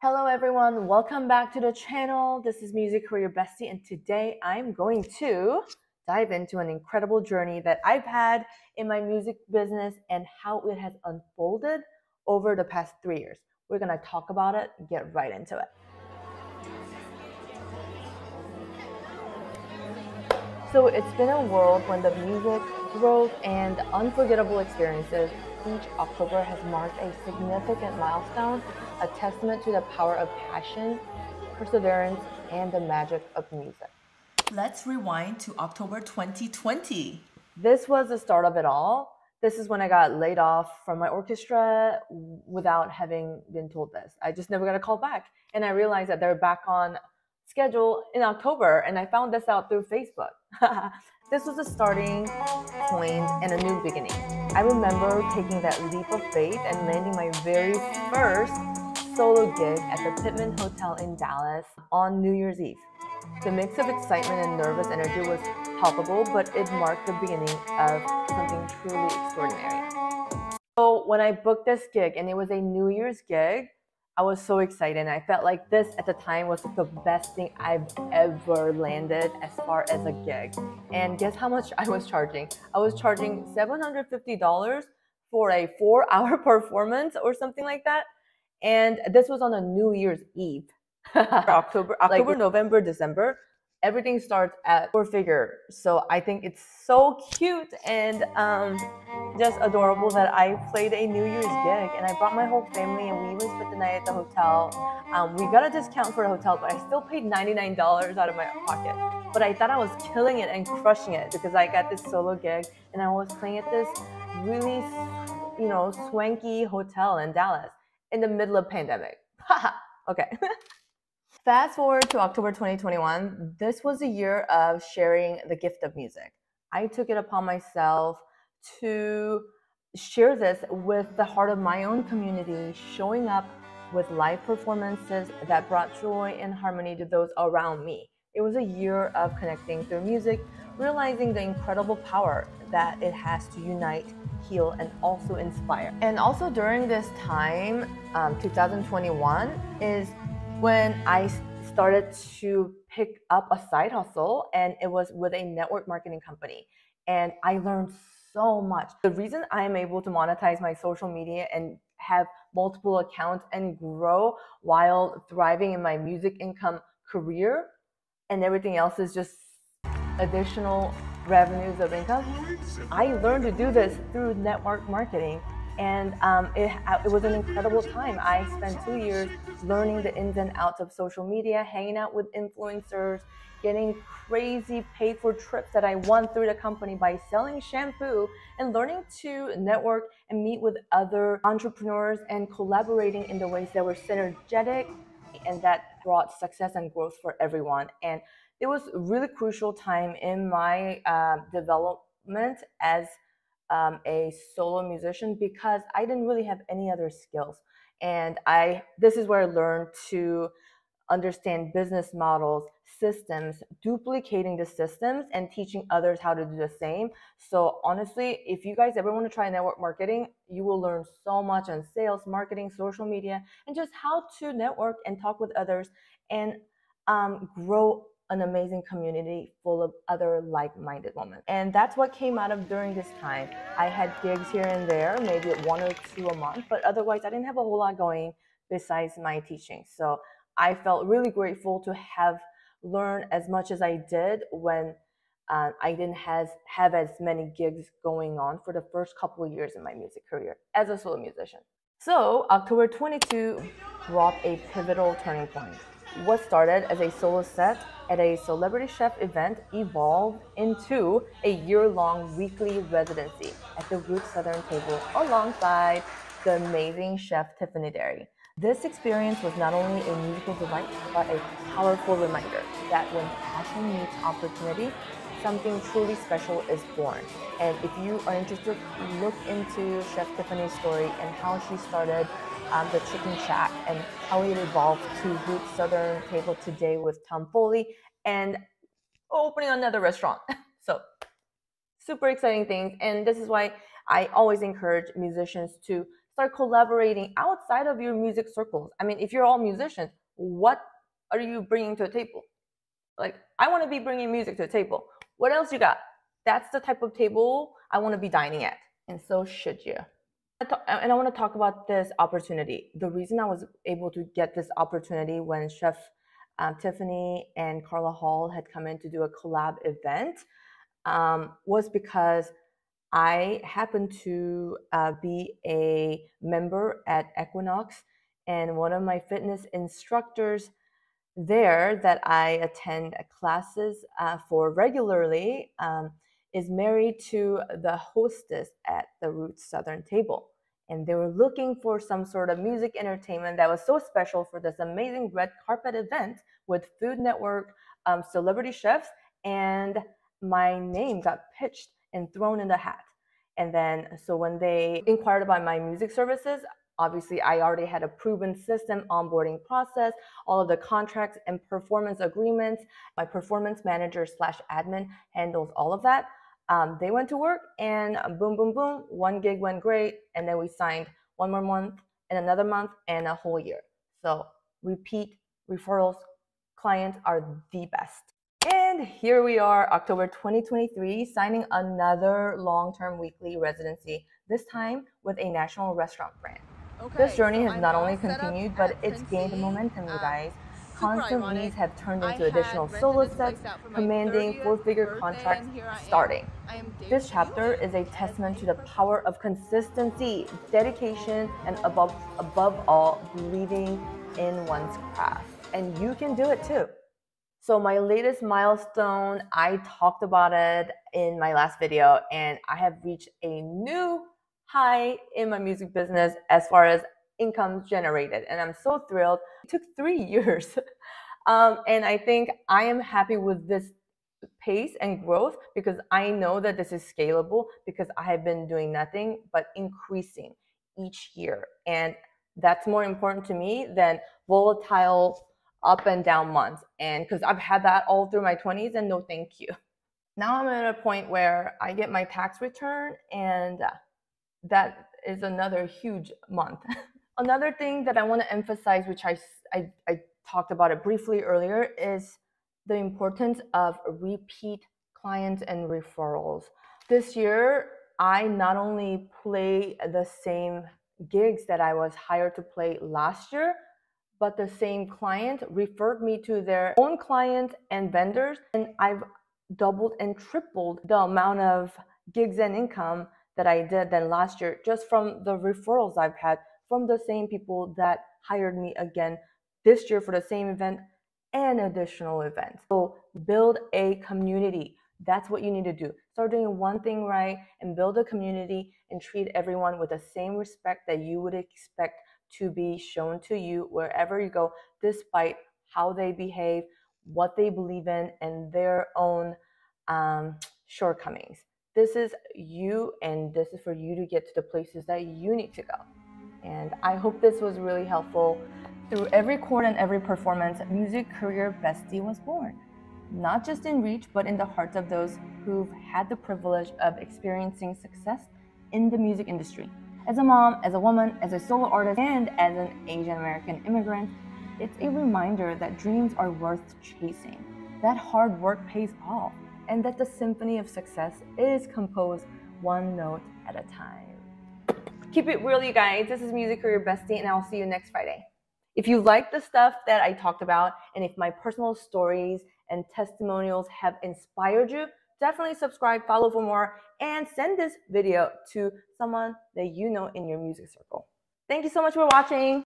Hello everyone, welcome back to the channel. This is Music Career Bestie and today I'm going to dive into an incredible journey that I've had in my music business and how it has unfolded over the past three years. We're gonna talk about it, get right into it. So it's been a world when the music, growth, and unforgettable experiences each October has marked a significant milestone, a testament to the power of passion, perseverance, and the magic of music. Let's rewind to October 2020. This was the start of it all. This is when I got laid off from my orchestra without having been told this. I just never got a call back. And I realized that they're back on schedule in October, and I found this out through Facebook. this was a starting point and a new beginning. I remember taking that leap of faith and landing my very first solo gig at the Pittman Hotel in Dallas on New Year's Eve. The mix of excitement and nervous energy was palpable, but it marked the beginning of something truly extraordinary. So when I booked this gig, and it was a New Year's gig, I was so excited. I felt like this at the time was the best thing I've ever landed as far as a gig. And guess how much I was charging? I was charging $750 for a four hour performance or something like that. And this was on a New Year's Eve. October, October, like, November, December everything starts at four figure. So I think it's so cute and um, just adorable that I played a New Year's gig and I brought my whole family and we even spent the night at the hotel. Um, we got a discount for the hotel, but I still paid $99 out of my pocket. But I thought I was killing it and crushing it because I got this solo gig and I was playing at this really, you know, swanky hotel in Dallas in the middle of pandemic. okay. Fast forward to October 2021, this was a year of sharing the gift of music. I took it upon myself to share this with the heart of my own community, showing up with live performances that brought joy and harmony to those around me. It was a year of connecting through music, realizing the incredible power that it has to unite, heal, and also inspire. And also during this time, um, 2021, is when I started to pick up a side hustle, and it was with a network marketing company. And I learned so much. The reason I'm able to monetize my social media and have multiple accounts and grow while thriving in my music income career and everything else is just additional revenues of income. I learned to do this through network marketing and um, it, it was an incredible time. I spent two years learning the ins and outs of social media, hanging out with influencers, getting crazy paid for trips that I won through the company by selling shampoo and learning to network and meet with other entrepreneurs and collaborating in the ways that were synergetic and that brought success and growth for everyone. And it was a really crucial time in my uh, development as um, a solo musician because I didn't really have any other skills. And I this is where I learned to understand business models, systems, duplicating the systems and teaching others how to do the same. So honestly, if you guys ever want to try network marketing, you will learn so much on sales, marketing, social media, and just how to network and talk with others and um, grow an amazing community full of other like-minded women. And that's what came out of during this time. I had gigs here and there, maybe one or two a month, but otherwise I didn't have a whole lot going besides my teaching. So I felt really grateful to have learned as much as I did when uh, I didn't has, have as many gigs going on for the first couple of years in my music career as a solo musician. So October 22 brought a pivotal turning point. What started as a solo set at a celebrity chef event evolved into a year long weekly residency at the Roots Southern Table alongside the amazing chef Tiffany Derry. This experience was not only a musical delight, but a powerful reminder that when passion meets opportunity, something truly special is born. And if you are interested, look into Chef Tiffany's story and how she started um, the Chicken Shak and how it evolved to Roots Southern Table today with Tom Foley and opening another restaurant. so super exciting things. And this is why I always encourage musicians to start collaborating outside of your music circles. I mean, if you're all musicians, what are you bringing to a table? Like, I want to be bringing music to a table. What else you got? That's the type of table I want to be dining at. And so should you. And I want to talk about this opportunity. The reason I was able to get this opportunity when Chef um, Tiffany and Carla Hall had come in to do a collab event um, was because I happened to uh, be a member at Equinox, and one of my fitness instructors there that I attend classes uh, for regularly um, is married to the hostess at the Roots Southern Table. And they were looking for some sort of music entertainment that was so special for this amazing red carpet event with Food Network um, celebrity chefs. And my name got pitched and thrown in the hat. And then, so when they inquired about my music services, obviously I already had a proven system onboarding process, all of the contracts and performance agreements. My performance manager slash admin handles all of that. Um, they went to work and boom, boom, boom, one gig went great. And then we signed one more month and another month and a whole year. So repeat referrals clients are the best. And here we are, October 2023, signing another long term weekly residency, this time with a national restaurant brand. Okay, this journey so has not only continued, but it's gained momentum, you um, guys. Constant leads have turned into additional solo sets, commanding four figure contracts starting. This chapter is a testament to the power of consistency, dedication, and above, above all, believing in one's craft. And you can do it too. So, my latest milestone, I talked about it in my last video, and I have reached a new high in my music business as far as income generated. And I'm so thrilled. It took three years. um, and I think I am happy with this pace and growth because I know that this is scalable because I have been doing nothing but increasing each year. And that's more important to me than volatile up and down months. And because I've had that all through my 20s and no thank you. Now I'm at a point where I get my tax return and uh, that is another huge month. another thing that I want to emphasize, which I, I, I talked about it briefly earlier, is the importance of repeat clients and referrals. This year, I not only play the same gigs that I was hired to play last year, but the same client referred me to their own client and vendors. And I've doubled and tripled the amount of gigs and income that I did than last year just from the referrals I've had from the same people that hired me again this year for the same event and additional events. So build a community. That's what you need to do. Start doing one thing right and build a community and treat everyone with the same respect that you would expect to be shown to you wherever you go, despite how they behave, what they believe in, and their own um, shortcomings. This is you, and this is for you to get to the places that you need to go. And I hope this was really helpful. Through every chord and every performance, Music Career Bestie was born. Not just in reach, but in the hearts of those who've had the privilege of experiencing success in the music industry. As a mom, as a woman, as a solo artist, and as an Asian American immigrant, it's a reminder that dreams are worth chasing, that hard work pays off, and that the symphony of success is composed one note at a time. Keep it real, you guys. This is Music Career Bestie, and I'll see you next Friday. If you like the stuff that I talked about, and if my personal stories and testimonials have inspired you, definitely subscribe, follow for more, and send this video to someone that you know in your music circle. Thank you so much for watching.